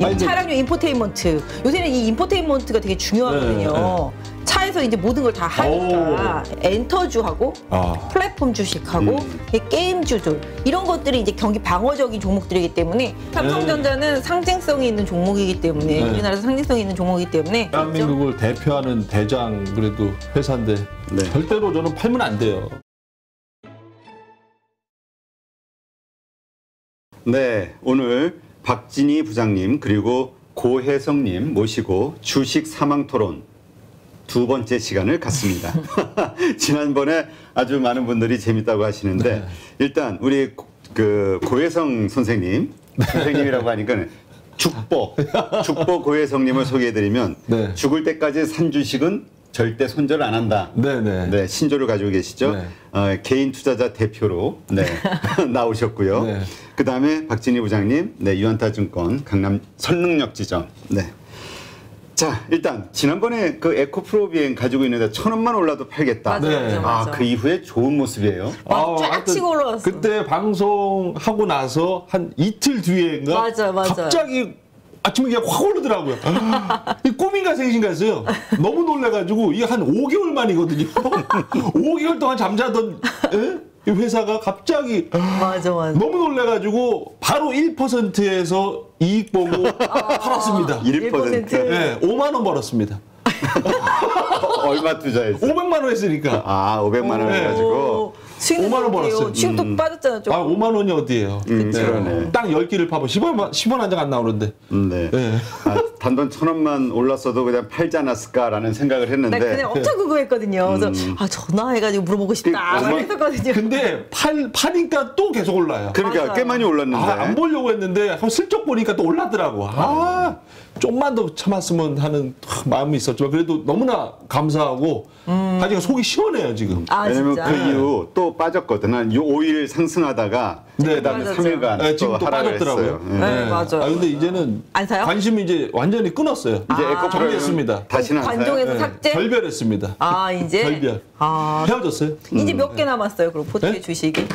이 차량용 인포테인먼트. 요새는 이 infotainment가 되게 중요하거든요. 네, 차에서 이제 모든 걸 다 하니까 엔터주하고 아. 플랫폼 주식하고 음. 이 게임 주들 이런 것들이 이제 경기 방어적인 종목들이기 때문에 삼성전자는 상징성이 있는 종목이기 때문에 네. 우리나라에서 상징성이 있는 종목이기 때문에 대한민국을 대표하는 대장 그래도 회사인데 네. 절대로 저는 팔면 안 돼요. 네, 오늘 박진희 부장님 그리고 고혜성님 모시고 주식 사망 토론 두 번째 시간을 갖습니다. 지난번에 아주 많은 분들이 재밌다고 하시는데 네. 일단 우리 고- 그 고혜성 선생님 선생님이라고 하니까 죽보 죽보 고혜성님을 소개해드리면 네. 죽을 때까지 산 주식은 절대 손절 안 한다. 네네. 네, 신조를 가지고 계시죠. 네. 어, 개인 투자자 대표로 네, 나오셨고요. 네. 그 다음에 박진희 부장님, 네, 유한타증권 강남 선릉역 지점. 네. 자, 일단 지난번에 그 에코프로 비행 가지고 있는데 천 원만 올라도 팔겠다. 맞아요, 네. 맞아요, 아. 그 이후에 좋은 모습이에요. 막쫙 하여튼 치고 올라왔어. 그때 방송하고 나서 한 이틀 뒤에인가 맞아요, 맞아요. 갑자기 아침에 그냥 확 오르더라고요. 이 꿈인가 생신가 했어요. 너무 놀래가지고 이게 한 5개월 만이거든요. 5개월 동안 잠자던 에? 이 회사가 갑자기 맞아 맞아. 너무 놀래가지고 바로 1%에서 이익 보고 팔았습니다. 1%. 네, 5만 원 벌었습니다. 얼마 투자했어? 500만 원 했으니까. 아, 500만 원 네. 해가지고. 지금 5만 원 벌었어요. 지금 또 빠졌잖아 좀. 아, 5만 원이 어디예요? 음, 그러네. 땅 10개를 파면 10원, 10원 한 장 안 나오는데. 음, 네. 네. 아, 단돈 천 원만 올랐어도 그냥 팔지 않았을까라는 생각을 나 했는데. 그냥 엄청 궁금했거든요. 그래서 아 전화해가지고 물어보고 싶다. 그, 그랬었거든요. 근데 팔, 파니까 또 계속 올라요. 그러니까 맞아요. 꽤 많이 올랐는데. 아, 안 보려고 했는데 한번 슬쩍 보니까 또 올랐더라고. 아, 좀만 더 참았으면 하는 마음이 있었지만 그래도 너무나 감사하고 하여튼 속이 시원해요 지금. 아 왜냐면 진짜. 그 이후 또 빠졌거든. 한 5일 상승하다가 네, 그다음에 맞았죠. 3일간 네, 또 지금 또 하락을 빠졌더라고요. 했어요. 예. 네, 맞아요. 아 근데 이제는 안 사요? 관심이 이제 완전히 끊었어요. 이제 에코프로는 정리했습니다. 다시는 안 사요. 관종에서 네, 삭제. 결별했습니다. 아 이제. 결별. 아 헤어졌어요. 이제 몇 개 남았어요. 그럼 포트의 네? 주식이.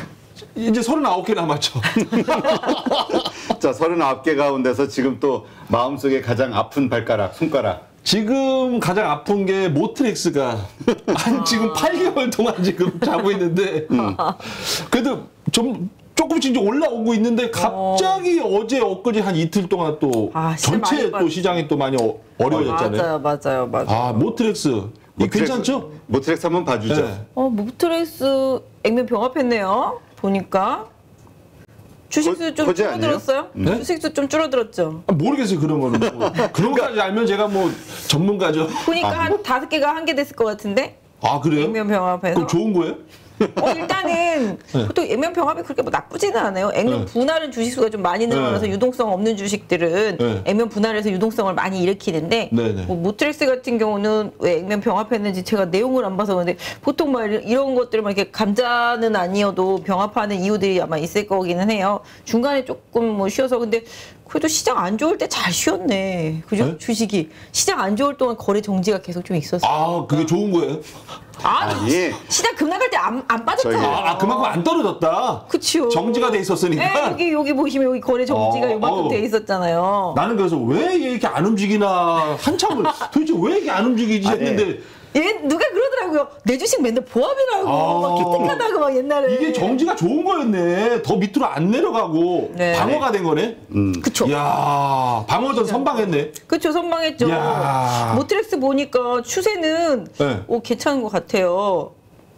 이제 39개 남았죠. 자, 39개 가운데서 지금 또 마음속에 가장 아픈 발가락, 손가락. 지금 가장 아픈 게 모트렉스가 한 지금 8개월 동안 지금 자고 있는데 그래도 좀 조금씩 이제 올라오고 있는데 갑자기 어. 제 엊그제 한 이틀 동안 또 아, 전체 또 시장이 또 많이 어, 어려워졌잖아요. 맞아요, 맞아요, 맞아요. 아 모트렉스 이 모트렉스- 괜찮죠? 모트렉스 한번 봐주죠. 네. 어 모트레이스 액면 병합했네요. 보니까 주식수 좀? 줄어들었어요? 네? 주식수 좀 줄어들었죠. 아, 모르겠어요 그런 거는 뭐. 그런 것까지 알면 제가 뭐 전문가죠. 보니까 한 다섯 개가 한 개 됐을 것 같은데 아 그래요? 액면 병합해서. 그럼 좋은 거예요? 어, 일단은 보통 액면 병합이 그렇게 뭐 나쁘지는 않아요. 액면 네. 분할은 주식수가 좀 많이 늘어나서 네. 유동성 없는 주식들은 네. 액면 분할해서 유동성을 많이 일으키는데 네, 네. 뭐 모트렉스 같은 경우는 왜 액면 병합했는지 제가 내용을 안 봐서 그런데 보통 막 이런- 것들을 막 이렇게 감자는 아니어도 병합하는 이유들이 아마 있을 거기는 해요. 중간에 조금 뭐 쉬어서 근데 그래도 시장 안 좋을 때 잘 쉬었네. 그죠? 네? 주식이 시장 안 좋을 동안 거래 정지가 계속 좀 있었어요. 아 그게 좋은 거예요? 아니, 아니, 시장 급락할 때 안 안 빠졌잖아요. 아, 아, 그만큼 안 떨어졌다. 그치요. 정지가 돼 있었으니까. 네, 여기 여기 보시면 여기 거래 정지가 어, 요만큼 어. 돼 있었잖아요. 나는 그래서 왜얘 이렇게 안 움직이나 한참을 도대체 왜 이렇게 안 움직이지 아니, 했는데 얘 누가 그러더라고요. 내 주식 맨날 보합이라고 아. 막 기특하다고 막 옛날에. 이게 정지가 좋은 거였네. 더 밑으로 안 내려가고 네. 방어가 된 거네. 그쵸. 이야 방어전 선방했네. 그쵸 선방했죠. 야. 모트렉스 보니까 추세는 네. 오 괜찮은 것 같아요.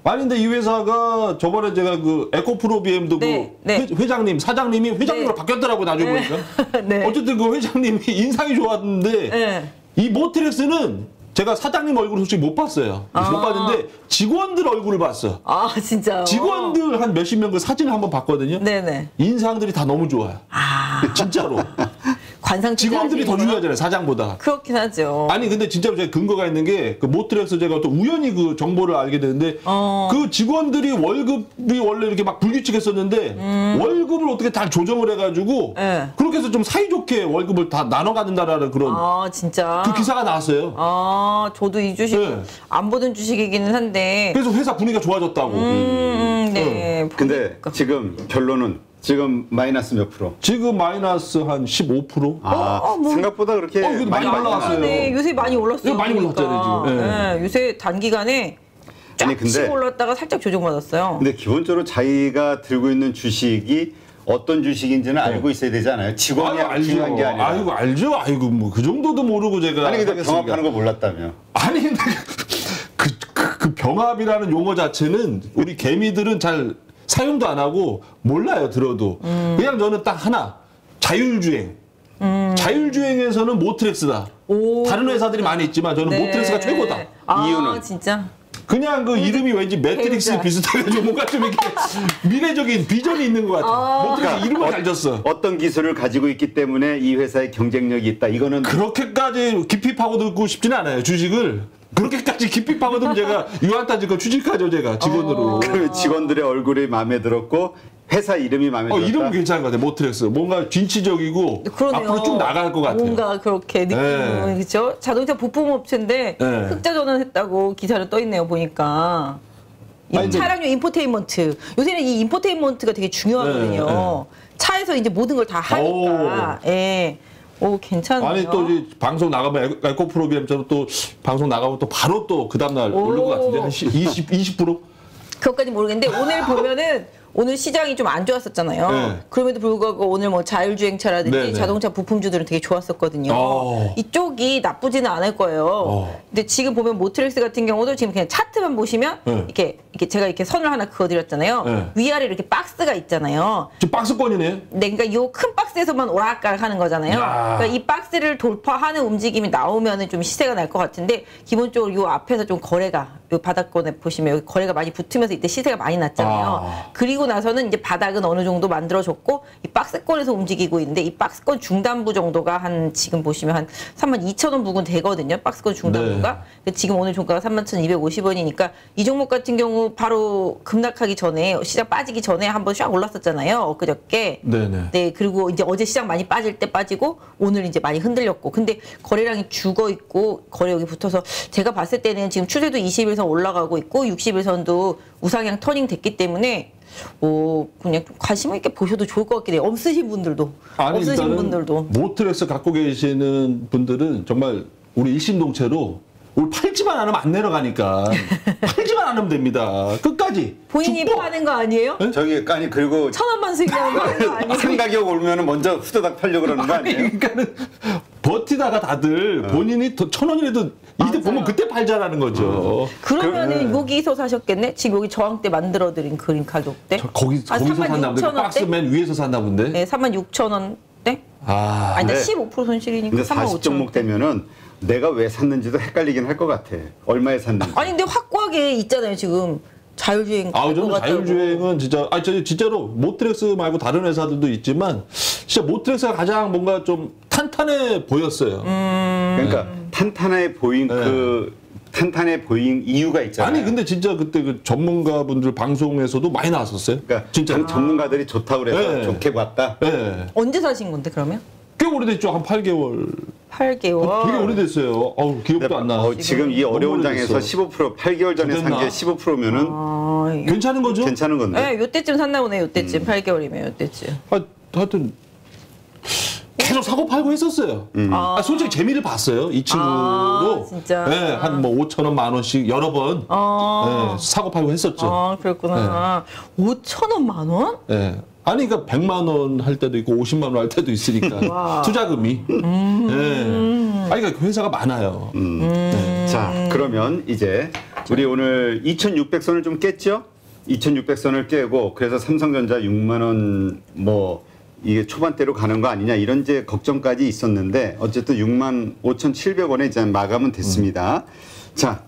아니 근데 이 회사가 저번에 제가 그 에코프로 BM도 네, 그 네. 회, 장님 사장님이 회장님으로 네. 바뀌었더라고 나중에 네. 보니까. 네. 어쨌든 그 회장님이 인상이 좋았는데 네. 이 모트렉스는 제가 사장님 얼굴 솔직히 못 봤어요. 아. 못 봤는데 직원들 얼굴을 봤어. 아 진짜. 직원들 한 몇십 명 그 사진을 한번 봤거든요. 네네. 인상들이 다 너무 좋아요. 아 진짜로. 관상 직원들이 더. 중요하잖아요, 사장보다. 그렇긴 하죠. 아니 근데 진짜로 제가 근거가 있는 게 그 모트렉스 제가 또 우연히 그 정보를 알게 됐는데 어. 그 직원들이 월급이 원래 이렇게 막 불규칙했었는데 월급을 어떻게 다 조정을 해가지고 음. 네. 그렇게 해서 좀 사이좋게 월급을 다 나눠 갖는다라는 그런 아 진짜. 그 기사가 나왔어요. 아 저도 이 주식 네. 안 보던 주식이기는 한데. 그래서 회사 분위기가 좋아졌다고. 음, 네. 근데 보니까. 지금 결론은 지금 마이너스 몇 프로? 지금 마이너스 한 15%? 아, 어, 뭐. 생각보다 그렇게 어, 그래도 많이 올라왔어요. 네, 요새 많이 올랐어요. 많이 보니까. 올랐잖아요, 지금. 예. 네, 요새 단기간에 쫙 아니, 근데- 치고 올랐다가 살짝 조정받았어요. 근데 기본적으로 자기가 들고 있는 주식이 어떤 주식인지는 알고 있어야 되지 않아요? 직원이 아이고, 중요한 게 아니라. 아이고 알죠. 아이고 뭐 그 정도도 모르고 제가 아니 근데? 병합하는 거 몰랐다며. 아니 근데 그, 그, 그 병합이라는 용어 자체는 우리 개미들은 잘 사용도 안 하고 몰라요 들어도 그냥 저는 딱 하나 자율주행 자율주행에서는 모트렉스다 오. 다른 회사들이 많이 있지만 저는 네. 모트렉스가 최고다 아, 이유는? 진짜. 그냥 그 이름이 왠지 매트릭스. 비슷해가지고 뭔가 좀 이렇게 미래적인 비전이 있는 것 같아 모트렉스 이름을 잘 졌어 어떤 기술을 가지고 있기 때문에 이 회사의 경쟁력이 있다. 이거는 그렇게까지 깊이 파고들고 싶지는 않아요 주식을 그렇게까지 깊이 파고들면 제가 유한타지 거 취직하죠 제가 직원으로 그 직원들의 얼굴이 마음에 들었고 회사 이름이 마음에 어, 들었다. 이름은 괜찮은 것 같아요. 모트렉스. 뭔가 진취적이고 그러네요. 앞으로 쭉 나갈 것 같아요. 뭔가 그렇게 느낌은 네. 그렇죠. 자동차 부품 업체인데 네. 흑자 전환했다고 기사를 떠 있네요. 보니까. 아니, 차량용 인포테인먼트. 요새는 이 인포테인먼트가 되게 중요하거든요. 차에서 이제 모든 걸 다 하니까. 예. 오 괜찮네요. 아니 또 방송 나가면 에코- 프로비엠처럼 또 방송 나가면 또 바로 또 그 다음날 오. 오를 것 같은데 한 20, 20%? 그것까지 모르겠는데 오늘 보면은 오늘 시장이 좀 안 좋았었잖아요. 네. 그럼에도 불구하고 오늘 뭐 자율주행차라든지 네, 네. 자동차 부품주들은 되게 좋았었거든요. 어. 이쪽이 나쁘지는 않을 거예요. 어. 근데 지금 보면 모트렉스 같은 경우도 지금 그냥 차트만 보시면 네. 이렇게 이렇게 제가 이렇게 선을 하나 그어드렸잖아요. 네. 위아래 이렇게 박스가 있잖아요. 지금 박스권이네. 네, 그러니까 요 큰 박스에서만 오락가락 하는 거잖아요. 야. 그러니까 이 박스를 돌파하는 움직임이 나오면은 좀 시세가 날 것 같은데 기본적으로 요 앞에서 좀 거래가 요 바닥권에 보시면 여기 거래가 많이 붙으면서 이때 시세가 많이 났잖아요. 아. 그리고 나서는 이제 바닥은 어느 정도 만들어졌고 이 박스권에서 움직이고 있는데 이 박스권 중단부 정도가 한 지금 보시면 한 32,000원 부근 되거든요. 박스권 중단부가. 근데 지금 오늘 종가가 31,250원이니까 이 종목 같은 경우 바로 급락하기 전에 시장 빠지기 전에 한번 쫙 올랐었잖아요. 엊그저께. 네네. 네, 그리고 이제 어제 시장 많이 빠질 때 빠지고 오늘 이제 많이 흔들렸고. 근데 거래량이 죽어 있고 거래 여기 붙어서 제가 봤을 때는 지금 추세도 20일선 올라가고 있고 60일선도 우상향 터닝 됐기 때문에 뭐 그냥 좀 관심 있게 보셔도 좋을 것 같긴 해요. 없으신 분들도. 아니 없으신 분들도. 모트렉스 갖고 계시는 분들은 정말 우리 일심동체로 우리 팔지만 않으면 안 내려가니까 팔지만 않으면 됩니다. 끝까지. 본인이 죽도. 파는 거 아니에요? 저기 아니 그리고 천 원만 수익하는 거 아니에요? 상 가격 오르면 먼저 후다닥 팔려고 그러는 거 아니, 아니에요? 그러니까는 버티다가 다들 본인이 더천 원이라도 이때 맞아요. 보면 그때 팔자라는 거죠. 그러면은 여기서 사셨겠네? 지금 여기 저항 때 만들어 드린 그림 가격대? 저 거기 한 거기서 36,000 샀나 본데? 박스 맨 위에서 샀나 본데. 네, 46,000원대? 아, 아니, 근데 네. 15% 손실이니까 근데 35,000원. 40 종목 되면은 내가 왜 샀는지도 헷갈리긴 할 것 같아. 얼마에 샀는지. 아니 근데 확고하게 있잖아요 지금 자율주행 아, 저는. 자율주행은 진짜, 아, 저 진짜로 모트렉스 말고 다른 회사들도 있지만, 진짜 모트렉스가 가장 뭔가 좀 탄탄해 보였어요. 음. 그러니까 탄탄해 보인 네. 그 탄탄해 보인 이유가 있잖아요. 아니, 근데 진짜 그때 그 전문가분들 방송에서도 많이 나왔었어요. 그러니까 진짜. 전- 전문가들이 좋다고 그래서 네. 좋게 봤다. 예. 언제 사신 건데 그러면? 꽤 오래됐죠. 한 8개월. 8개월. 되게 오래됐어요. 어우, 기억도 안 나. 어, 지금 이 어려운. 장에서 15% 8개월 전에 산? 게 15%면은 아, 요, 괜찮은 거죠? 괜찮은 건데. 네, 요때쯤 샀나 보네 음. 요때쯤 8개월이면 요때쯤. 하, 하여튼 계속 사고 팔고 했었어요. 아, 솔직히 재미를 봤어요. 이 친구로. 아, 진짜? 네, 한뭐 5천 원, 만 원씩 여러 번 아, 네, 사고 팔고 했었죠. 아 그랬구나. 네. 5천 원 만 원? 네. 아니 그러니까 100만 원 할 때도 있고 50만 원 할 때도 있으니까 와. 음. 투자금이. 네. 아니 그러니까 그 회사가 많아요. 음. 자, 그러면 이제 우리 오늘 2,600선을 좀 깼죠? 2,600선을 깨고 그래서 삼성전자 6만 원 뭐 이게 초반대로 가는 거 아니냐 이런 이제 걱정까지 있었는데 어쨌든 6만 5,700원에 이제 마감은 됐습니다. 자,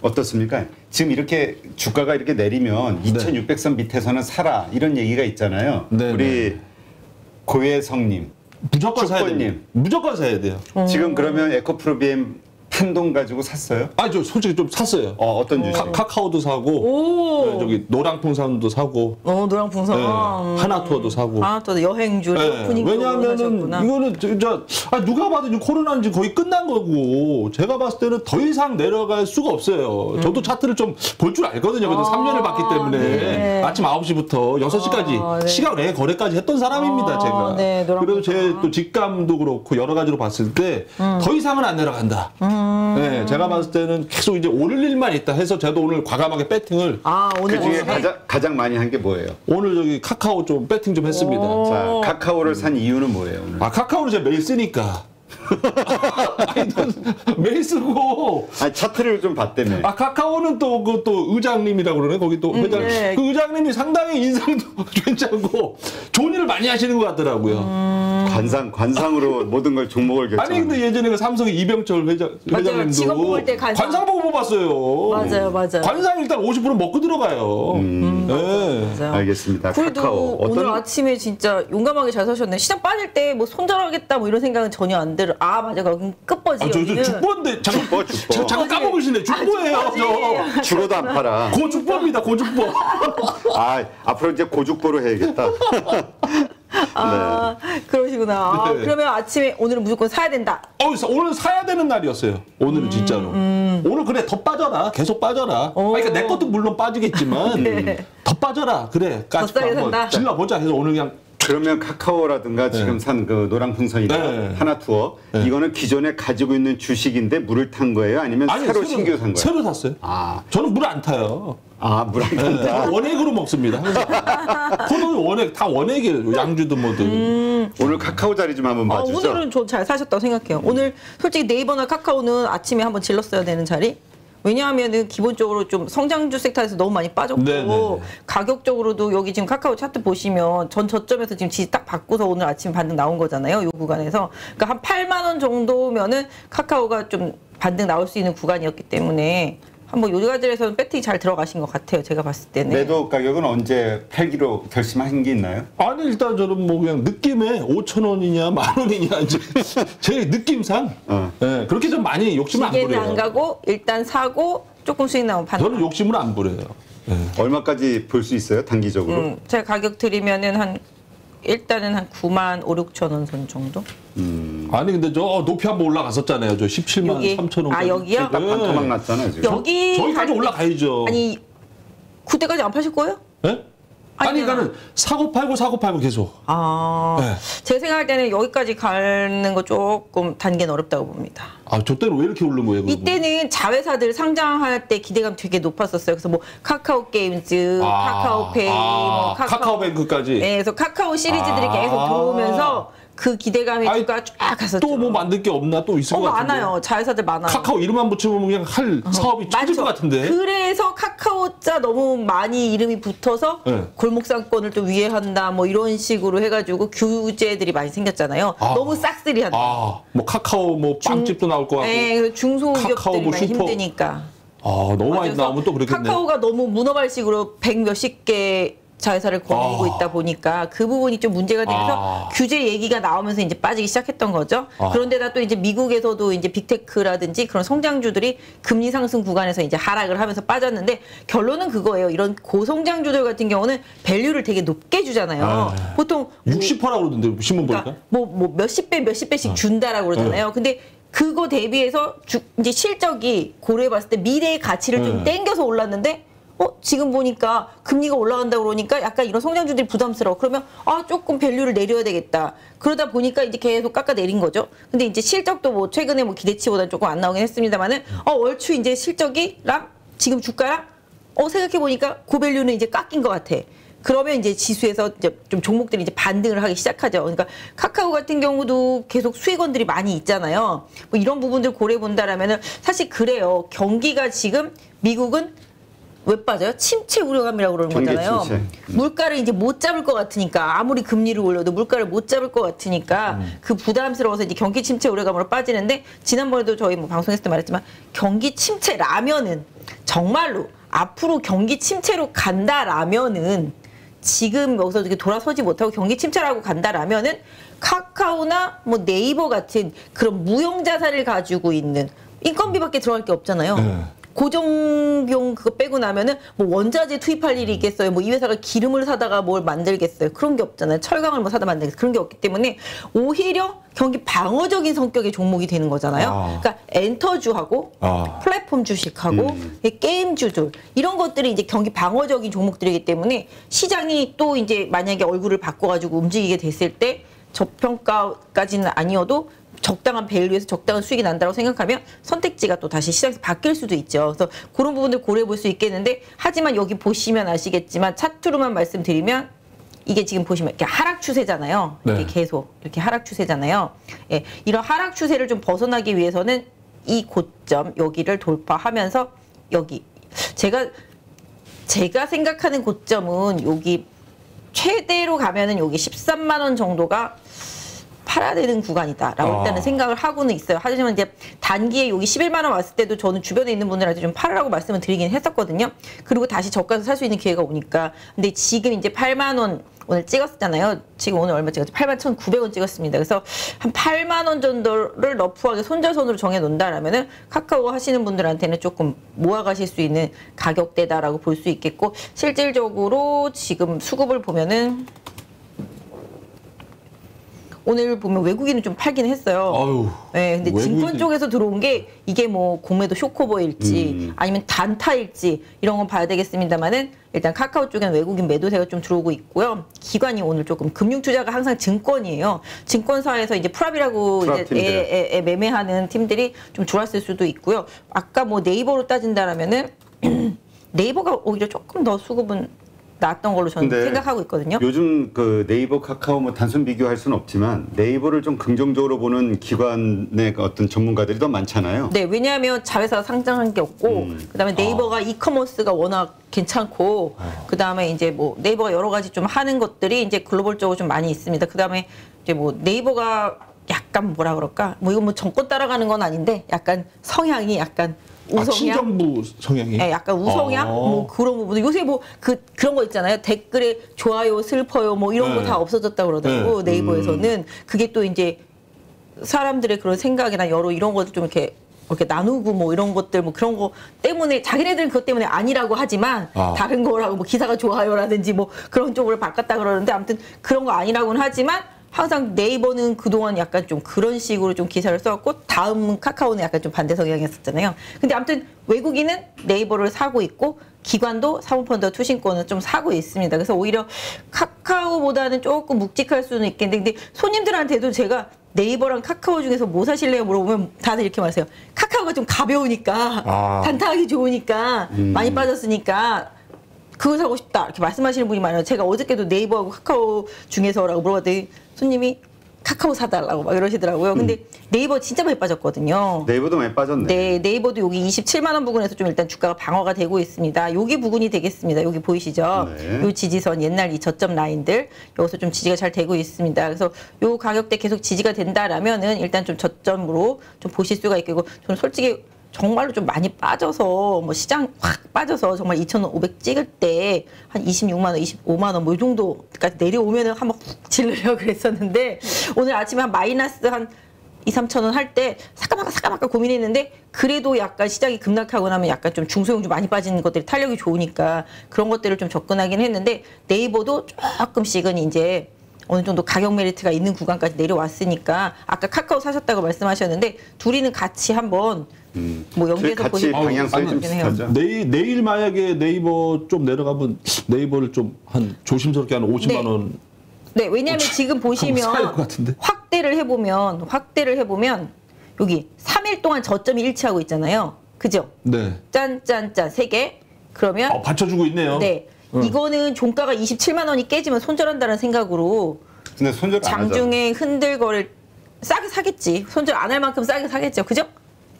어떻습니까? 지금 이렇게 주가가 이렇게 내리면 2,600선 밑에서는 사라 이런 얘기가 있잖아요. 네, 우리 네. 고혜성님 무조건 사야. 돼요. 무조건 사야 돼요. 어. 지금 그러면 에코프로비엠 한돈 가지고 샀어요? 아, 저 솔직히 좀 샀어요. 어, 어떤 주식? 카, 카오도 사고, 오. 네, 저기 노랑풍산도 사고, 어 노랑풍선. 네, 하나투어도 사고. 하나투어 여행주 네, 분위기 왜냐하면은 이거는 저, 저, 아, 누가 봐도 지금 코로나는 거의 끝난 거고 제가 봤을 때는 더 이상 내려갈 수가 없어요. 저도 차트를 좀 볼 줄 알거든요. 그래도 아, 3년을 봤기 때문에 네. 아침 9시부터 6시까지 아, 네. 시각 외 거래까지 했던 사람입니다. 아, 제가. 네, 그래서 제. 또 직감도 그렇고 여러 가지로 봤을 때더 음. 이상은 안 내려간다. 네, 제가 봤을 때는 계속 이제 오를 일만 있다 해서 저도 오늘 과감하게 배팅을 아 오늘 그 중에 오늘 가장, 가장 많이 한 게 뭐예요? 오늘 저기 카카오 좀 배팅 좀 했습니다. 오. 자, 카카오를 산 이유는 뭐예요, 오늘? 아 카카오를 제가 매일 쓰니까. 아니, 넌 매일 쓰고. 아니, 차트를 좀 봤다며. 아 카카오는 또 그 또 의장님이라고 그러네 거기 또 회장 네. 그 의장님이 상당히 인상도 괜찮고 좋은 일을 많이 하시는 것 같더라고요. 관상, 관상으로 모든 걸 종목을 결정. 아니 근데 예전에 그 삼성의 이병철 회장. 회장님도 때 관상. 보고 뽑았어요. 맞아요, 맞아요. 관상 일단 50% 먹고 들어가요. 네. 맞아요. 알겠습니다. 그래도 카카오. 오늘 어떤 아침에 진짜 용감하게 잘 사셨네. 시장 빠질 때 뭐 손절하겠다 뭐 이런 생각은 전혀 안 들어. 아 맞아, 그럼 끝버지. 아, 저, 저. 죽보인데 자꾸 죽보, 죽보. 자- 자꾸 까먹으시네. 죽보예요, 저. 죽어도 안 팔아. 고죽보입니다, 고죽보. 아, 앞으로 이제 고죽보로 해야겠다. 아 그러시구나. 아, 네. 그러면 아침에 오늘은 무조건 사야 된다. 어, 사- 오늘 사야 되는 날이었어요. 오늘은 진짜로. 오늘 그래 더 빠져라. 계속 빠져라. 아니, 그러니까 내 것도 물론 빠지겠지만 네. 더 빠져라. 그래. 까짓 한번. 질러보자 해서 오늘 그냥 그러면 카카오라든가 지금 산 그 노랑 풍선이나 네. 하나 투어 이거는 기존에 가지고 있는 주식인데 물을 탄 거예요? 아니면 아니 새로 신규 산 거예요? 새로 샀어요. 아, 저는 물 안 타요. 아, 물안 네, 탄다. 다 원액으로 먹습니다. 포도는 원액 다 원액이에요. 양주도 뭐든. 오늘 카카오 자리 좀 한번 아, 봐주죠. 오늘은 좀 잘 사셨다고 생각해요. 오늘 솔직히 네이버나 카카오는 아침에 한번 질렀어야 되는 자리. 왜냐하면은 기본적으로 좀 성장주 섹터에서 너무 많이 빠졌고 네네네. 가격적으로도 여기 지금 카카오 차트 보시면 전 저점에서 지금 지지 딱 받고서 오늘 아침 반등 나온 거잖아요. 요 구간에서 그러니까 한 8만 원 정도면은 카카오가 좀 반등 나올 수 있는 구간이었기 때문에 한번 요 가지에서는 배팅이 잘 들어가신 것 같아요. 제가 봤을 때는. 매도 가격은 언제 팔기로 결심한 게 있나요? 아니 일단 저는 뭐 그냥 느낌에 5천 원이냐 만 원이냐 이제 제 느낌상 어. 예, 그렇게 좀 많이 욕심을 안 부려요. 안 가고 일단 사고 조금 수익 나면 반등. 저는 욕심을 안 부려요. 예. 얼마까지 볼 수 있어요? 단기적으로? 음, 제가 가격 드리면은 한 일단은 한 9만 5, 6천 원 선 정도. 아니 근데 저 높이 한번 올라갔었잖아요. 저 17만 여기? 3천 원. 아, 여기요? 딱 반토막 났잖아요, 지금. 여기 저기까지 할- 올라가야죠. 아니 그때까지 안 파실 거예요? 예? 아니. 그러니까는 사고 팔고 사고 팔고 계속. 아, 네. 제가 생각할 때는 여기까지 가는 거 조금 단계는 어렵다고 봅니다. 아, 저 때는 왜 이렇게 오른 거예요? 이때는 자회사들 상장할 때 기대감 되게 높았었어요. 그래서 뭐 카카오 게임즈, 아, 카카오페이, 아, 뭐 카카오, 카카오뱅크까지. 네, 그래서 카카오 시리즈들이 아. 계속 들어오면서 그 기대감이 아이, 주가 쫙 갔었죠. 또 뭐 만들 게 없나 또 있을 어, 것 같은데. 많아요. 자회사들 많아요. 카카오 이름만 붙이면 그냥 할 사업이 찾을 많죠. 것 같은데. 그래서 카카오자 너무 많이 이름이 붙어서 네. 골목상권을 또 위해 한다 뭐 이런 식으로 해가지고 규제들이 많이 생겼잖아요. 아. 너무 싹쓸이 한다. 아, 뭐 카카오 뭐 빵집도 나올 것 같고. 네, 중소기업들이 뭐 슈퍼. 힘드니까. 아, 너무 많이 나오면 또 그렇겠네. 카카오가 너무 문어발식으로 백 몇십 개 자회사를 거느리고 아. 있다 보니까 그 부분이 좀 문제가 되면서 아. 규제 얘기가 나오면서 이제 빠지기 시작했던 거죠. 아. 그런데다 또 이제 미국에서도 이제 big tech라든지 그런 성장주들이 금리 상승 구간에서 이제 하락을 하면서 빠졌는데 결론은 그거예요. 이런 고성장주들 같은 경우는 value를 되게 높게 주잖아요. 아. 보통 뭐 60%라고 그러던데 신문 보니까. 그러니까 뭐, 뭐 몇십 배, 몇십 배씩 준다라고 그러잖아요. 근데 그거 대비해서 주, 이제 실적이 고려해 봤을 때 미래의 가치를 좀 네. 땡겨서 올랐는데 어, 지금 보니까 금리가 올라간다고 그러니까 약간 이런 성장주들이 부담스러워. 그러면 아, 조금 밸류를 내려야 되겠다. 그러다 보니까 이제 계속 깎아 내린 거죠. 근데 이제 실적도 뭐 최근에 뭐 기대치보다는 조금 안 나오긴 했습니다만은 어, 월추 이제 실적이랑 지금 주가랑 어, 생각해 보니까 고밸류는 이제 깎인 것 같아. 그러면 이제 지수에서 이제 좀 종목들이 이제 반등을 하기 시작하죠. 그러니까 카카오 같은 경우도 계속 수익원들이 많이 있잖아요. 뭐 이런 부분들 고려해 본다라면은 사실 그래요. 경기가 지금 미국은 왜 빠져요? 침체 우려감이라고 그러는 거잖아요. 음. 물가를 이제 못 잡을 것 같으니까 아무리 금리를 올려도 물가를 못 잡을 것 같으니까 음. 그 부담스러워서 이제 경기 침체 우려감으로 빠지는데 지난번에도 저희 뭐 방송했을 때 말했지만 경기 침체라면은 정말로 앞으로 경기 침체로 간다라면은 지금 여기서 이렇게 돌아서지 못하고 경기 침체라고 간다라면은 카카오나 뭐 네이버 같은 그런 무형 자산을 가지고 있는 인건비밖에 들어갈 게 없잖아요. 네. 고정비용 그거 빼고 나면은 뭐 원자재 투입할 일이 있겠어요. 뭐 이 회사가 기름을 사다가 뭘 만들겠어요. 그런 게 없잖아요. 철강을 뭐 사다 만들겠어요. 그런 게 없기 때문에 오히려 경기 방어적인 성격의 종목이 되는 거잖아요. 아. 그러니까 엔터주하고 아. 플랫폼 주식하고 이 게임주들 이런 것들이 이제 경기 방어적인 종목들이기 때문에 시장이 또 이제 만약에 얼굴을 바꿔가지고 움직이게 됐을 때 저평가까지는 아니어도 적당한 밸류에서 적당한 수익이 난다고 생각하면 선택지가 또 다시 시장에서 바뀔 수도 있죠. 그래서 그런 부분들 고려해 볼 수 있겠는데 하지만 여기 보시면 아시겠지만 차트로만 말씀드리면 이게 지금 보시면 이렇게 하락 추세잖아요. 이렇게 네. 계속 이렇게 하락 추세잖아요. 예, 이런 하락 추세를 좀 벗어나기 위해서는 이 고점 여기를 돌파하면서 여기 제가 제가 생각하는 고점은 여기 최대로 가면은 여기 13만 원 정도가 팔아야 되는 구간이다라고 아. 일단은 생각을 하고는 있어요. 하지만 이제 단기에 여기 11만 원 왔을 때도 저는 주변에 있는 분들한테 좀 팔으라고 말씀을 드리긴 했었거든요. 그리고 다시 저가에서 살 수 있는 기회가 오니까. 근데 지금 이제 8만 원 오늘 찍었잖아요. 지금 오늘 얼마 찍었죠? 8만 1,900원 찍었습니다. 그래서 한 8만 원 정도를 러프하게 손절선으로 정해 놓는다라면은 카카오 하시는 분들한테는 조금 모아 가실 수 있는 가격대다라고 볼 수 있겠고 실질적으로 지금 수급을 보면은 오늘 보면 외국인은 좀 팔긴 했어요. 아유. 네, 근데 외국인이- 증권 쪽에서 들어온 게 이게 뭐 공매도 쇼커버일지 음. 아니면 단타일지 이런 건 봐야 되겠습니다만은 일단 카카오 쪽에는 외국인 매도세가 좀 들어오고 있고요. 기관이 오늘 조금 금융 투자가 항상 증권이에요. 증권사에서 이제 프랍이라고 프랍 이제. 에, 에, 에, 매매하는 팀들이 좀 들어왔을 수도 있고요. 아까 뭐 네이버로 따진다라면은 네이버가 오히려 조금 더 수급은 낮던 걸로 저는 생각하고 있거든요. 요즘 그 네이버, 카카오 뭐 단순 비교할 수는 없지만 네이버를 좀 긍정적으로 보는 기관의 그 어떤 전문가들이 더 많잖아요. 네, 왜냐하면 자회사 상장한 게 없고, 음. 그다음에 네이버가 이커머스가 워낙 괜찮고, 그다음에 이제 뭐 네이버가 여러 가지 좀 하는 것들이 이제 글로벌적으로 좀 많이 있습니다. 그다음에 이제 뭐 네이버가 약간 뭐라 그럴까, 뭐 이건 뭐 정권 따라가는 건 아닌데, 약간 성향이 약간 아, 우성향. 친정부 성향이. 예, 약간 우성향 어. 뭐 그런 부분 요새 뭐 그 그런 거 있잖아요 댓글에 좋아요 슬퍼요 뭐 이런 거 네. 다 없어졌다 그러더라고 네. 네이버에서는 그게 또 이제 사람들의 그런 생각이나 여러 이런 것들 좀 이렇게 이렇게 나누고 뭐 이런 것들 뭐 그런 거 때문에 자기네들은 그것 때문에 아니라고 하지만 아. 다른 거라고 뭐 기사가 좋아요라든지 뭐 그런 쪽으로 바꿨다 그러는데 아무튼 그런 거 아니라고는 하지만 항상 네이버는 그동안 약간 좀 그런 식으로 좀 기사를 써왔고 다음 카카오는 약간 좀 반대 성향이었었잖아요. 근데 아무튼 외국인은 네이버를 사고 있고 기관도 사모펀드 투신권을 좀 사고 있습니다. 그래서 오히려 카카오보다는 조금 묵직할 수는 있겠는데 근데 손님들한테도 제가 네이버랑 카카오 중에서 뭐 사실래요 물어보면 다들 이렇게 말하세요. 카카오가 좀 가벼우니까 아. 단타하기 좋으니까 음. 많이 빠졌으니까 그걸 사고 싶다 이렇게 말씀하시는 분이 많아요. 제가 어저께도 네이버하고 카카오 중에서라고 물어봤더니 손님이 카카오 사달라고 막 이러시더라고요. 근데 음. 네이버 진짜 많이 빠졌거든요. 네이버도 많이 빠졌네. 네, 네이버도 여기 27만 원 부근에서 좀 일단 주가가 방어가 되고 있습니다. 여기 부분이 되겠습니다. 여기 보이시죠? 네. 요 지지선 옛날 이 저점 라인들 여기서 좀 지지가 잘 되고 있습니다. 그래서 요 가격대 계속 지지가 된다라면은 일단 좀 저점으로 좀 보실 수가 있고 저는 솔직히 정말로 좀 많이 빠져서 뭐 시장 확 빠져서 정말 2,500 찍을 때 한 26만 원, 25만 원 뭐 이 정도까지 내려오면은 한번 훅 질르려고 그랬었는데 오늘 아침에 한 마이너스 한 2, 3천 원 할 때 사까마까 사까마까 고민했는데 그래도 약간 시장이 급락하고 나면 약간 좀 중소형주 많이 빠지는 것들이 탄력이 좋으니까 그런 것들을 좀 접근하긴 했는데 네이버도 조금씩은 이제 어느 정도 가격 메리트가 있는 구간까지 내려왔으니까 아까 카카오 사셨다고 말씀하셨는데 둘이는 같이 한번 음. 뭐 연계해서 같이 보시면 방향성이 좀. 비슷하죠. 내일, 내일 만약에 네이버 좀 내려가면 네이버를 좀 한 조심스럽게 한 50만 네. 원. 네, 왜냐하면 지금 사야 될것 보시면 같은데. 확대를 해보면 확대를 해보면 여기 3일 동안 저점이 일치하고 있잖아요. 그죠? 네. 짠짠짠 세 개. 그러면 어, 받쳐주고 있네요. 네. 이거는 종가가 27만 원이 깨지면 손절한다는 생각으로 근데 손절. 장중에 흔들거릴 싸게 사겠지. 손절 안 할 만큼 싸게 사겠죠. 그죠?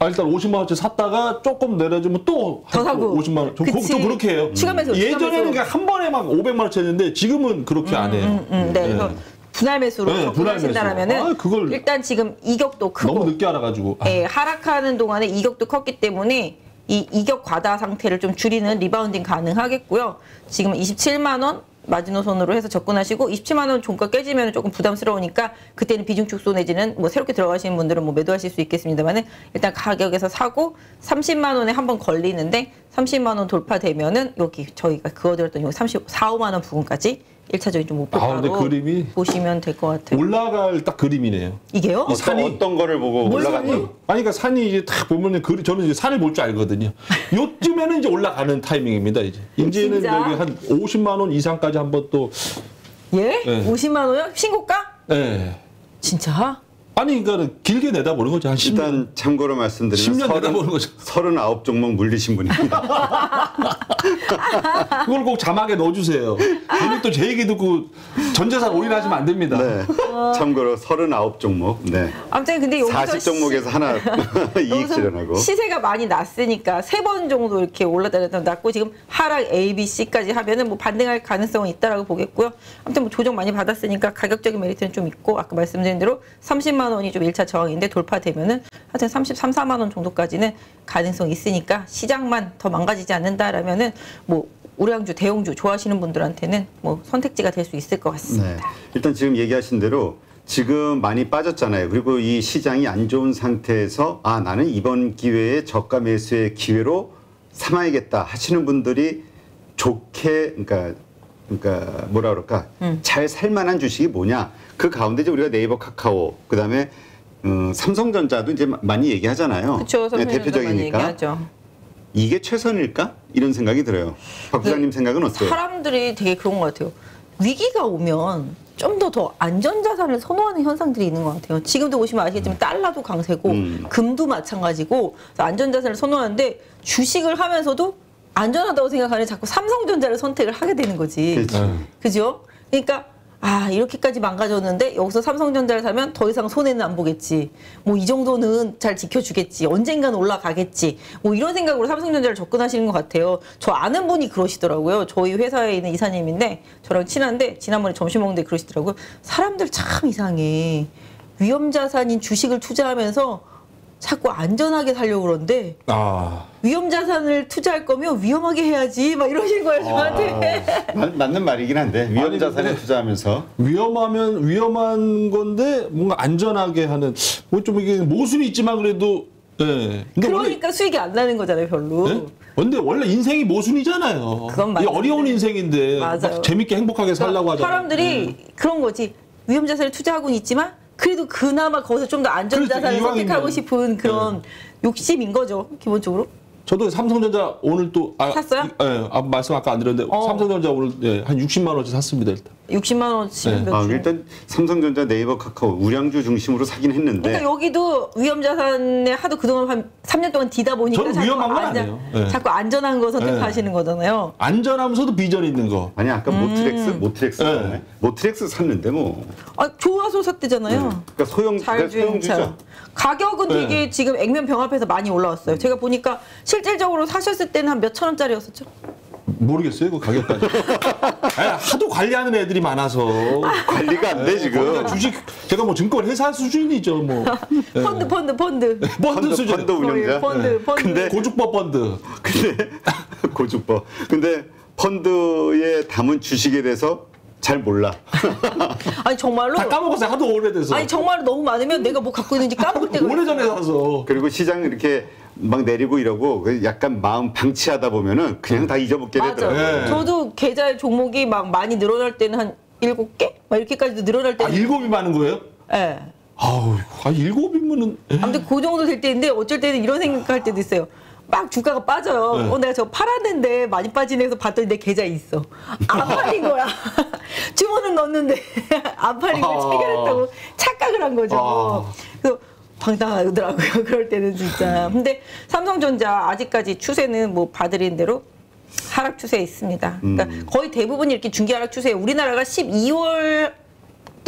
아, 일단 50만 원치 샀다가 조금 내려주면 또더한 사고. 50만 원. 좀, 그- 그치. 좀 그렇게 해요. 추가 매수, 추가 예전에는. 그냥 한 번에 막 500만 원치 했는데 지금은 그렇게 안 해요. 음, 음, 네. 그래서 분할 매수로 네. 접근하신다라면은 아, 그걸 일단 지금 이격도 크고 너무 늦게 알아가지고. 아, 예, 하락하는 동안에 이격도 컸기 때문에 이 이격 과다 상태를 좀 줄이는 rebounding 가능하겠고요. 지금 27만 원 마지노선으로 해서 접근하시고 27만 원 종가 깨지면 조금 부담스러우니까 그때는 비중 축소 내지는 뭐 새롭게 들어가시는 분들은 뭐 매도하실 수 있겠습니다만은 일단 가격에서 사고 30만 원에 한번 걸리는데 30만 원 돌파되면은 여기 저희가 그어드렸던 여기 34, 5만 원 부근까지 1차적인 좀 목표 아, 그림이 보시면 될 것 같아요. 올라갈 딱 그림이네요. 이게요? 어떤, 산이- 어떤 거를 보고? 산이? 아니 그러니까 산이 이제 딱 보면은 그 저는 이제 산을 볼 줄 알거든요. 요쯤에는 이제 올라가는 타이밍입니다. 이제 이제는? 여기 한 50만 원 이상까지 한번 또 예? 네. 50만 원이요? 신고가? 예. 진짜? 아니 그러니까 길게 내다보는 거죠. 한 10년. 일단 참고로 10년 말씀드리면 내다보는 거죠. 39 종목 물리신 분입니다. 그걸 꼭 자막에 넣어주세요. 괜히 또 제 얘기 듣고 전재산 올인하시면 안 됩니다. 네. 참고로 39 종목. 네. 아무튼 근데 여기서 40 종목에서 하나 이익 실현하고. 시세가 많이 났으니까 세 번 정도 이렇게 올라다녔다 났고 지금 하락 A, B, C까지 하면은 뭐 반등할 가능성은 있다라고 보겠고요. 아무튼 뭐 조정 많이 받았으니까 가격적인 메리트는 좀 있고 아까 말씀드린 대로 30만 원이 좀 1차 저항인데 돌파되면은 하여튼 33, 4만 원 정도까지는 가능성이 있으니까 시장만 더 망가지지 않는다라면은 뭐 우량주, 대형주 좋아하시는 분들한테는 뭐 선택지가 될 수 있을 것 같습니다. 네. 일단 지금 얘기하신 대로 지금 많이 빠졌잖아요. 그리고 이 시장이 안 좋은 상태에서 아 나는 이번 기회에 저가 매수의 기회로 삼아야겠다 하시는 분들이 좋게 그러니까 그러니까 뭐라 그럴까 음. 잘 살만한 주식이 뭐냐 그 가운데 이제 우리가 네이버 카카오 그다음에 어, 삼성전자도 이제 마- 많이 얘기하잖아요. 그렇죠. 네, 대표적이니까 얘기하죠. 이게 최선일까 이런 생각이 들어요. 박 부장님 생각은 어때요? 사람들이 되게 그런 것 같아요. 위기가 오면 좀더더 안전자산을 선호하는 현상들이 있는 것 같아요. 지금도 보시면 아시겠지만 달러도 강세고 음. 금도 마찬가지고 안전자산을 선호하는데 주식을 하면서도 안전하다고 생각하는 자꾸 삼성전자를 선택을 하게 되는 거지. 그렇죠. 네. 그죠? 그러니까 아 이렇게까지 망가졌는데 여기서 삼성전자를 사면 더 이상 손해는 안 보겠지. 뭐 이 정도는 잘 지켜주겠지. 언젠간 올라가겠지. 뭐 이런 생각으로 삼성전자를 접근하시는 것 같아요. 저 아는 분이 그러시더라고요. 저희 회사에 있는 이사님인데 저랑 친한데 지난번에 점심 먹는데 그러시더라고요. 사람들 참 이상해. 위험 자산인 주식을 투자하면서 자꾸 안전하게 살려고 그러는데 아. 위험 자산을 투자할 거면 위험하게 해야지. 막 이러신 거예요 저한테. 맞, 맞는 말이긴 한데 위험 아니, 자산에 투자하면서 위험하면 위험한 건데 뭔가 안전하게 하는 뭐 좀 이게 모순이 있지만 그래도 예. 근데 원래 그러니까 수익이 안 나는 거잖아요 별로. 예? 근데 원래 인생이 모순이잖아요. 그건 이 맞는데. 어려운 인생인데 맞아요. 막 재밌게 행복하게 살라고 하잖아요. 사람들이 그런 거지. 위험 자산을 투자하고는 있지만 그래도 그나마 거기서 좀 더 안전 그렇죠. 자산을. 네. 선택하고 싶은 그런 욕심인 거죠 기본적으로. 저도 삼성전자 오늘 또 아, 샀어요? 이- 예, 아, 말씀 아까 안 드렸는데 어. 삼성전자 오늘 예, 한 60만 원치 샀습니다 일단. 60만 원치면 네. 몇 아, 주. 일단 삼성전자, 네이버, 카카오 우량주 중심으로 사긴 했는데 그러니까 여기도 위험 자산에 하도 그동안 한 3년 동안 디다 보니까 저는 위험한 건 안전- 아니에요. 네. 자꾸 안전한 거 선택하시는 거잖아요. 안전하면서도 비전 있는 거. 아니 아까 음. 모트렉스, 모트렉스 네. 네. 모트렉스 샀는데 뭐 아 좋아서 샀대잖아요. 그러니까 소형 그러니까 자율주행차. 가격은 네. 되게 지금 액면 병합해서 많이 올라왔어요. 제가 보니까 실질적으로 사셨을 때는 한 몇천 원짜리였었죠? 모르겠어요 그 가격까지. 아니, 하도 관리하는 애들이 많아서. 관리가 안 돼 지금. 주식 제가 뭐 증권 회사 수준이죠 뭐. 예. 펀드 펀드 펀드. 펀드 수준. 펀드 운영자. 펀드 펀드. 근데 고주법 펀드. 근데 고주법. 근데 펀드에 담은 주식에 대해서 잘 몰라. 아니 정말로 다 까먹었어요 하도 오래돼서. 아니 정말로 너무 많으면 내가 뭐 갖고 있는지 까먹을 때가 오래전에. 사서. 그리고 시장 이렇게 막 내리고 이러고 그 약간 마음 방치하다 보면은 그냥 다 잊어먹게 맞아. 되더라고요. 네. 저도 계좌의 종목이 막 많이 늘어날 때는 한 일곱 개? 막 이렇게까지도 늘어날 아 때는. 일곱이 많은 거예요? 예. 아우, 아 일곱이면은. 예. 아무튼 그 정도 될 때인데 어쩔 때는 이런 생각할 때도 있어요. 막 주가가 빠져요. 네. 어, 내가 저거 팔았는데 많이 빠지네 해서 봤더니 내 계좌에 있어. 안 팔린 거야. 주문은 넣었는데 안 팔린 걸 아. 체결했다고 착각을 한 거죠. 아. 그래서 황당하더라고요. 그럴 때는 진짜. 근데 삼성전자 아직까지 추세는 뭐 봐드린 대로 하락 추세에 있습니다. 그러니까 음. 거의 대부분 이렇게 중기 하락 추세에 우리나라가 12월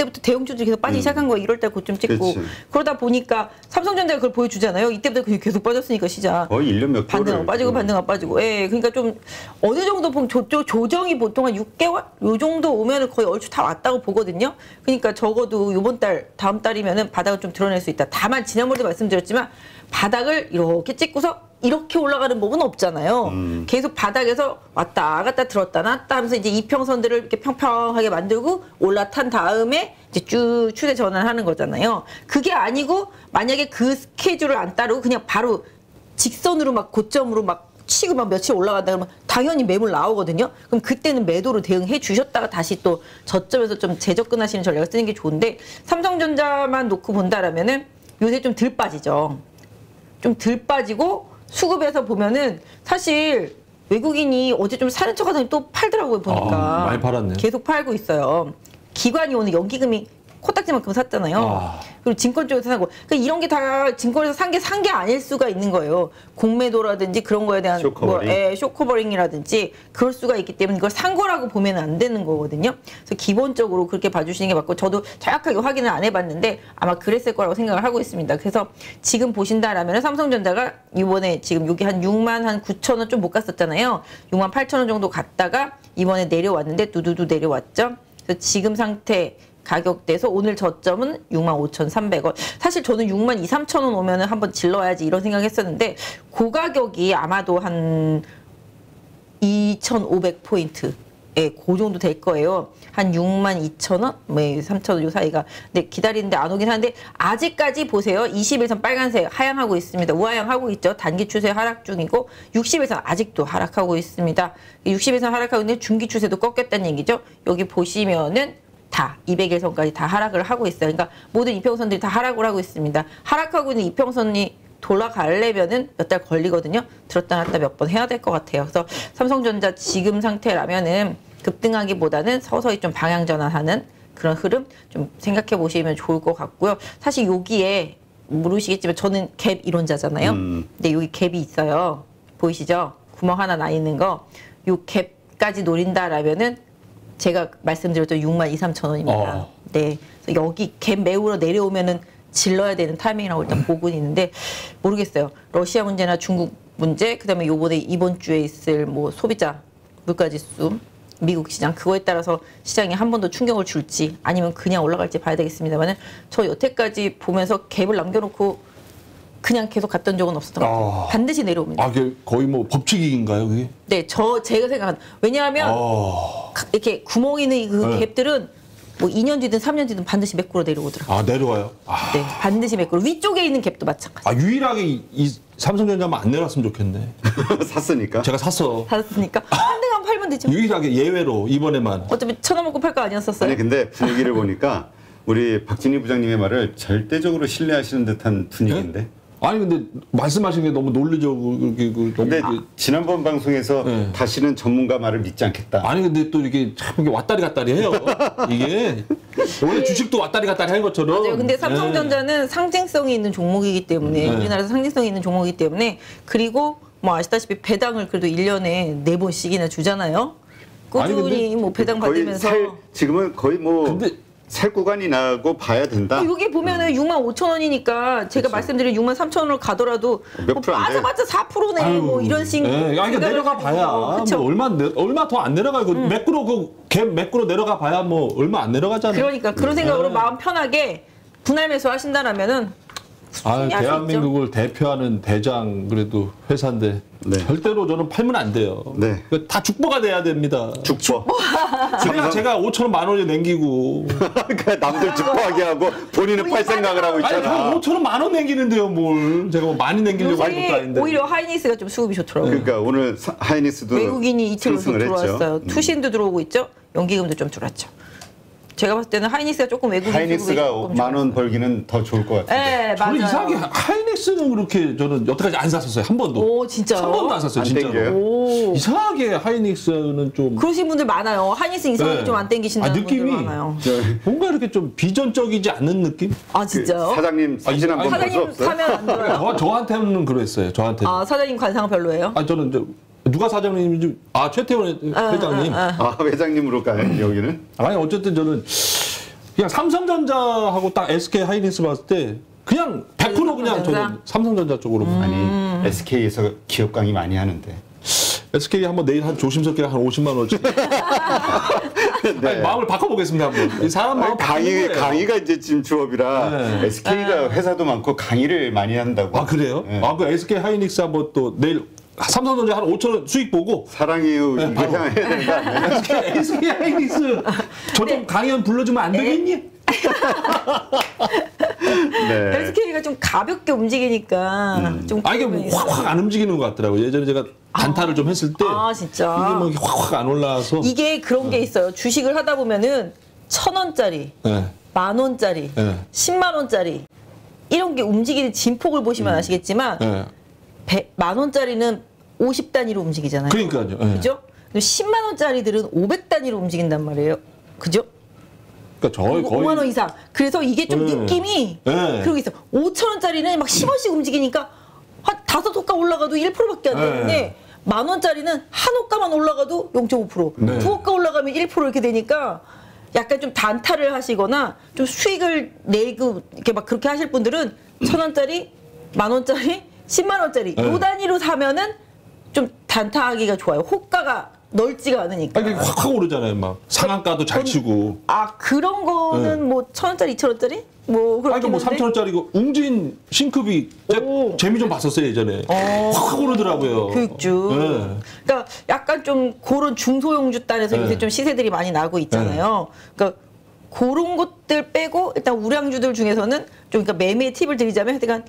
때부터 대형주들이 계속 빠지기 시작한 거예요. 1월 달 고점 찍고 음. 그치. 그러다 보니까 삼성전자가 그걸 보여주잖아요. 이때부터 그게 계속 빠졌으니까 시장. 거의 1년 몇 개월. 반등하고 빠지고 반등하고 빠지고. 예. 그러니까 좀 어느 정도 보면 조, 조, 조정이 보통 한 6개월 요 정도 오면은 거의 얼추 다 왔다고 보거든요. 그러니까 적어도 요번 달 다음 달이면은 바닥을 좀 드러낼 수 있다. 다만 지난번에도 말씀드렸지만 바닥을 이렇게 찍고서 이렇게 올라가는 법은 없잖아요. 음. 계속 바닥에서 왔다 갔다 들었다 놨다 하면서 이제 이평선들을 이렇게 평평하게 만들고 올라탄 다음에 이제 쭉 추세 전환하는 거잖아요. 그게 아니고 만약에 그 스케줄을 안 따르고 그냥 바로 직선으로 막 고점으로 막 치고 막 며칠 올라간다 그러면 당연히 매물 나오거든요. 그럼 그때는 매도로 대응해 주셨다가 다시 또 저점에서 좀 재접근하시는 전략을 쓰는 게 좋은데 삼성전자만 놓고 본다라면은 요새 좀 덜 빠지죠. 좀 덜 빠지고 수급에서 보면은 사실 외국인이 어제 좀 사는 척 하더니 또 팔더라고요 보니까 아, 많이 팔았네요. 계속 팔고 있어요. 기관이 오늘 연기금이 코딱지만큼 샀잖아요. 아. 그리고 증권 쪽에서 사고. 그러니까 이런 게 다 증권에서 산 게 산 게 아닐 수가 있는 거예요. 공매도라든지 그런 거에 대한 short covering. 뭐, 예, short covering이라든지 그럴 수가 있기 때문에 이걸 산 거라고 보면 안 되는 거거든요. 그래서 기본적으로 그렇게 봐주시는 게 맞고 저도 정확하게 확인을 안 해봤는데 아마 그랬을 거라고 생각을 하고 있습니다. 그래서 지금 보신다라면 삼성전자가 이번에 지금 여기 한 6만 한 9천 원 좀 못 갔었잖아요. 6만 8천 원 정도 갔다가 이번에 내려왔는데 두두두 내려왔죠. 그래서 지금 상태 가격대에서 오늘 저점은 65,300원. 사실 저는 6만 2, 3천 원 오면은 한번 질러야지 이런 생각했었는데 그 가격이 아마도 한 2,500 포인트. 예, 그 정도 될 거예요. 한 6만 2천 원, 뭐 3천 원 요 사이가. 근데 기다리는데 안 오긴 하는데 아직까지 보세요. 21선 빨간색 하향하고 있습니다. 우하향하고 있죠. 단기 추세 하락 중이고 60일선 아직도 하락하고 있습니다. 60일선 하락하고 있는데 중기 추세도 꺾였다는 얘기죠. 여기 보시면은 다 200일선까지 다 하락을 하고 있어요. 그러니까 모든 이평선들이 다 하락을 하고 있습니다. 하락하고 있는 이평선이 돌아가려면은 몇 달 걸리거든요. 들었다 놨다 몇 번 해야 될 것 같아요. 그래서 삼성전자 지금 상태라면은 급등하기보다는 서서히 좀 방향 전환하는 그런 흐름 좀 생각해 보시면 좋을 것 같고요. 사실 여기에 모르시겠지만 저는 갭 이론자잖아요. 음. 근데 여기 갭이 있어요. 보이시죠? 구멍 하나 나 있는 거. 요 갭까지 노린다라면은 제가 말씀드렸던 6만 2, 3천 원입니다. 어. 네. 여기 갭 매우러 내려오면은 질러야 되는 타이밍이라고 일단 보고는 있는데 모르겠어요. 러시아 문제나 중국 문제, 그다음에 요번에 이번 주에 있을 뭐 소비자 물가 지수 미국 시장 그거에 따라서 시장이 한 번 더 충격을 줄지 아니면 그냥 올라갈지 봐야 되겠습니다만은 저 여태까지 보면서 갭을 남겨놓고 그냥 계속 갔던 적은 없었던 것 같아요. 아. 반드시 내려옵니다. 아, 그게 거의 뭐 법칙인가요, 그게? 네, 저 제가 생각한 왜냐하면 아, 가- 이렇게 구멍 있는 그 네. 갭들은 뭐 2년 뒤든 3년 뒤든 반드시 매꾸러 내려오더라고요. 아 내려와요. 아, 네, 반드시 매꾸러 위쪽에 있는 갭도 마찬가지. 아, 유일하게 이, 이 삼성전자만 안 내려왔으면 좋겠네. 샀으니까. 제가 샀어. 받았으니까 한 대만 팔면 되죠. 유일하게 예외로 이번에만. 어차피 천 원 먹고 팔 거 아니었었어요. 아니 근데 분위기를 보니까 우리 박진희 부장님의 말을 절대적으로 신뢰하시는 듯한 분위기인데. 아니 근데 말씀하신 게 너무 논리적으로 이렇게 그 너무 근데 그- 지난번 방송에서 네. 다시는 전문가 말을 믿지 않겠다. 아니 근데 또 이게 참 이게 왔다리 갔다리 해요. 이게 원래 주식도 왔다리 갔다리 하는 것처럼. 맞아요. 근데 예. 삼성전자는 상징성이 있는 종목이기 때문에 네. 우리나라에서 상징성이 있는 종목이기 때문에 그리고 뭐 아시다시피 배당을 그래도 1년에 네 번씩이나 주잖아요. 아니, 꾸준히 근데 뭐 배당 거의 받으면서 살 지금은 거의 뭐 근데- 살 구간이 나고 봐야 된다. 어, 여기 보면은 6만 5천 원이니까 제가 말씀드린 6만 3천 원으로 가더라도 몇뭐 프로 안 돼? 빠져봤자 4%네 아유, 뭐 이런 식. 예, 아니, 그러니까 내려가 봐야? 뭐 얼마 내, 얼마 더 안 내려가고 음. 매꾸로 그갭 매꾸로 내려가 봐야 뭐 얼마 안 내려가잖아요. 그러니까 그런 생각으로 네. 마음 편하게 분할 매수 하신다라면은 아, 대한민국을 대표하는 대장 그래도 회사인데 네. 절대로 저는 팔면 안 돼요. 네. 그다 죽보가 돼야 됩니다. 죽보. 그래야 제가 5천 원만 원에 남기고 그러니까 남들 죽보하게 하고 본인은 팔 생각을 하고 아니 저 있잖아. 5천 원만 원 남기는데요 뭘 제가 뭐 많이 남기려고 할 것도 아닌데 오히려 하이닉스가 좀 수급이 좋더라고요. 그러니까 오늘 사- 하이닉스도 외국인이 이틀로. 들어왔어요. 음. 투신도 들어오고 있죠. 연기금도 좀 들어왔죠. 제가 봤을 때는 하이닉스가 조금 외국인 하이닉스가 만 원. 벌기는 더 좋을 것 같은데. 네, 맞아요. 저는 이상하게 하이닉스는 그렇게 저는 여태까지 안 샀었어요 한 번도 오, 진짜요? 한 번도 안 샀어요 안 진짜로 땡겨요? 오. 이상하게 하이닉스는 좀 그러신 분들 많아요. 하이닉스 이상하게 네. 좀안 땡기신다는 아, 느낌이 분들 많아요. 뭔가 이렇게 좀 비전적이지 않는 느낌? 아그 진짜요? 사장님 사진 한번 사장님? 사면 안 들어요? 저, 저한테는 그랬어요 저한테 는아 사장님 관상 별로예요? 아 저는 이제 누가 사장님인지 아 최태원 회장님 아 회장님으로 가요 여기는? 아니 어쨌든 저는 그냥 삼성전자하고 딱 SK 하이닉스 봤을 때 그냥 100% 그냥 삼성전자? 저는 삼성전자 쪽으로 봐. 아니 SK에서 기업 강의 많이 하는데. SK 한번 내일 한 조심스럽게 한 50만 원씩 아니, 마음을 바꿔보겠습니다 한번. 이 사람 마음 강의. 강의가 이제 지금 주업이라 네. SK가 회사도 많고 강의를 많이 한다고. 아 그래요? 네. 아그 SK 하이닉스 한번 또 내일 삼성전자 한 5천 원 수익 보고 사랑해요. 네, 바로. 해야 되는 거 아니에요? SK, SK 하이닉스 저좀 강의 한 불러주면 안 되겠니? 네. SK가 좀 가볍게 움직이니까 좀아 이게 뭐. 확확 안 움직이는 것 같더라고요. 예전에 제가 단타를 좀 했을 때 아, 진짜? 이게 뭐 확확 안 올라와서 이게 그런 게 있어요. 주식을 하다 보면은 천 원짜리, 네. 만 원짜리, 네. 십만 원짜리 이런 게 움직이는 진폭을 보시면 아시겠지만 네. 백- 만 원짜리는 50 단위로 움직이잖아요. 그러니까요. 네. 그죠? 근데 10만 원짜리들은 500 단위로 움직인단 말이에요. 그죠? 그러니까 거의 5만 원 이상. 그래서 이게 좀 네. 느낌이 네. 그러고 있어. 5천 원짜리는 막 10원씩 움직이니까 한 다섯 호가 올라가도 1%밖에 안 네. 되는데 만 원짜리는 한 호가만 올라가도 0.5%, 네. 두 호가 올라가면 1% 이렇게 되니까 약간 좀 단타를 하시거나 좀 수익을 내고 이렇게 막 그렇게 하실 분들은 천 원짜리, 만 원짜리, 10만 원짜리 네. 요 단위로 사면은 좀 단타하기가 좋아요. 호가가 넓지가 않으니까. 아니, 이게 확확 오르잖아요. 막 상한가도 잘 치고. 아 그런 거는 뭐천 원짜리, 이천 원짜리 뭐 아니 그렇게 그뭐 3천 원짜리고 웅진 싱크비. 재미 좀 봤었어요 예전에. 확확 오르더라고요. 교육주. 네. 그러니까 약간 좀 그런 중소형주 단에서 네. 요새 좀 시세들이 많이 나고 있잖아요. 그러니까 그런 것들 빼고 일단 우량주들 중에서는 좀 그러니까 매매 팁을 드리자면 하여간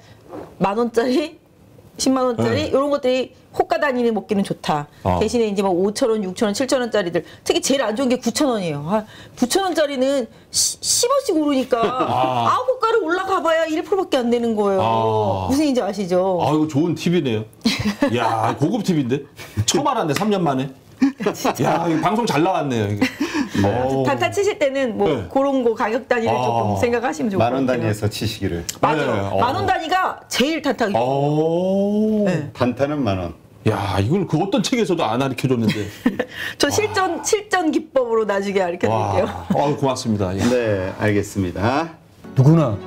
만 원짜리, 10만 원짜리 네. 이런 것들이 호가 단위를 먹기는 좋다. 어. 대신에 이제 뭐 5천 원, 6천 원, 7천 원짜리들 특히 제일 안 좋은 게 9천 원이에요. 아, 9천 원짜리는 10원씩 오르니까 아, 호가를 올라가 봐야 1%밖에 안 되는 거예요. 아. 무슨 인지 아시죠? 아 이거 좋은 팁이네요. 야 고급 팁인데 처음 알았네 3년 만에. 야 이거 방송 잘 나왔네요 이게. 어. 단타 치실 때는 뭐 네. 그런 거 가격 단위를 아. 조금 생각하시면 좋을 것만원 같아요. 단위에서 치시기를. 맞아요. 네, 어. 만원 단위가 제일 단타. 오. 네. 단타는 만 원. 야 이걸 그 어떤 책에서도 안 가르쳐 줬는데. 저 실전 실전 기법으로 나중에 알려 드릴게요. 와. 어 고맙습니다. 야. 네, 알겠습니다. 누구나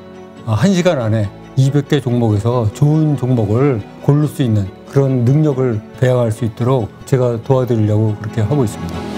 한 시간 안에 200개 종목에서 좋은 종목을 고를 수 있는 그런 능력을 배양할 수 있도록 제가 도와드리려고 그렇게 하고 있습니다.